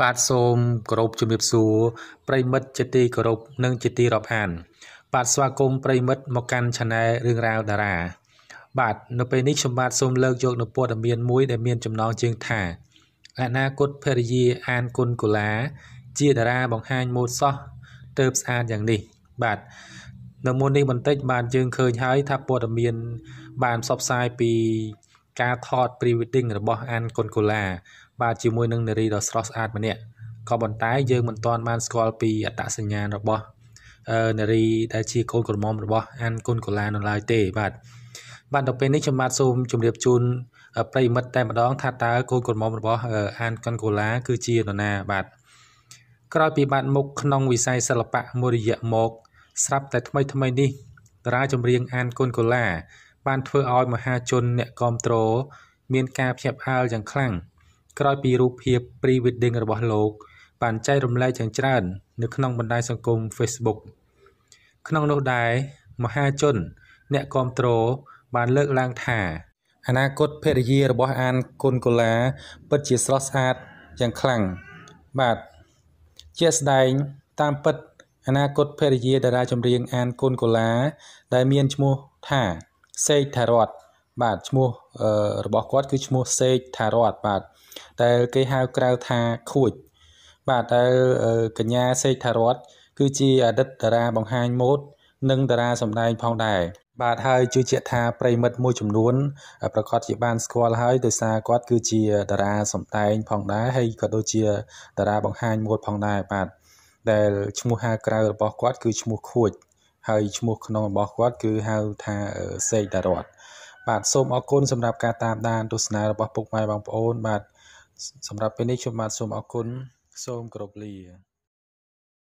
បាទសូមគោរពជំរាបសួរប្រិមិត្តជាទីគោរពនិងជាទីរាប់អាន បាទស្វាគមន៍ប្រិមិត្តមកកាន់ Channel រឿងរ៉ាវតារា បាទនៅពេលនេះខ្ញុំបាទសូមលើកយកនូវព័ត៌មានមួយដែលមានចំណងជើងថាអនាគតភរិយាអានគុណកូឡា ជាតារាបង្ហាញម៉ូដសោះទៅស្អាតយ៉ាងនេះ បាទនៅមុននេះបន្តិច បាទយើងឃើញហើយថាព័ត៌មាន បានផ្សព្វផ្សាយពី ការថត pre-wedding របស់អានគុណកូឡាបាទជាមួយនឹងនារីដ៏ស្រស់ស្អាតម្នាក់ក៏ប៉ុន្តែយើងមិនទាន់បានស្គាល់ពីអត្តសញ្ញាណរបស់នារីដែលជាកូនក្រមុំរបស់អានកូនកូឡានៅឡើយទេបាទបាទដល់ពេលនេះខ្ញុំបាទសូមជម្រាបជូនប្រិមិត្តតែម្ដងថាតើកូនក្រមុំរបស់អានកូនកូឡាគឺជានរណាបាទក្រោយពីបាត់មុខក្នុងវិស័យសិល្បៈមួយរយៈមកស្រាប់តែថ្មីថ្មីនេះតារាចម្រៀងអានកូនកូឡា បានធ្វើឲ្យមហាជនអ្នកគ្រប់គ្រងមានការភ្ញាក់ផ្អើលយ៉ាងខ្លាំងក្រោយពីរូបភាព pre-wedding របស់លោក បានចែករំលែកយ៉ាងច្រើន នៅក្នុងបណ្ដាញសង្គម Facebook ក្នុងនោះដែរមហាជន អ្នកគ្រប់គ្រងបានលើកឡើងថាអនាគតភរិយារបស់អានគុណកូឡាពិតជាស្រស់ស្អាតយ៉ាងខ្លាំងបាទជាស្ដែងតាមពិតអនាគតភរិយាតារាចម្រៀងអានគុណកូឡាដែលមានឈ្មោះថា សេកថារតបាទឈ្មោះរបស់គាត់គឺឈ្មោះសេកថារតបាទដែលគេហៅក្រៅថាខួចបាទដែលកញ្ញាសេកថារតគឺជាអតីតតារាបង្ហាញម៉ូដនិងតារាសម្ដែងផងដែរបាទហើយជឿជាក់ថាប្រិមិត្តមួយចំនួនប្រកាសជាបានស្គាល់ហើយដោយសារគាត់គឺជាតារាសម្ដែងផងដែរហើយក៏ដូចជាតារាបង្ហាញម៉ូដផងដែរបាទដែលឈ្មោះហៅក្រៅរបស់គាត់គឺឈ្មោះខួច ហើយឈ្មោះក្នុងរបស់គាត់គឺហៅថាសេកតារតបាទសូមអរគុណសម្រាប់ការតាមដានទស្សនារបស់ពុកម៉ែបងប្អូនបាទសម្រាប់ពេលនេះខ្ញុំបាទសូមអរគុណសូមគោរពលា